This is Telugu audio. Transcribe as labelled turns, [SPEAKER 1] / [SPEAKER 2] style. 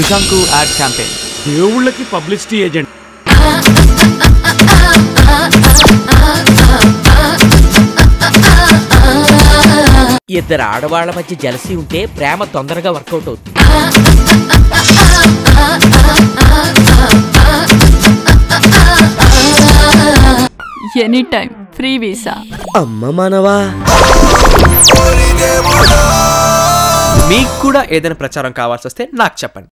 [SPEAKER 1] Trishanku ad campaign.
[SPEAKER 2] దేవుళ్ళకి పబ్లిసిటీ ఏజెంట్.
[SPEAKER 3] ఇద్దరు ఆడవాళ్ళ మధ్య జలసి ఉంటే ప్రేమ తొందరగా వర్కౌట్ అవుతుంది.
[SPEAKER 4] Any time free visa.
[SPEAKER 3] అమ్మ మనవా.
[SPEAKER 5] మీకు కూడా ఏదైనా ప్రచారం కావాల్సి వస్తే నాకు చెప్పండి.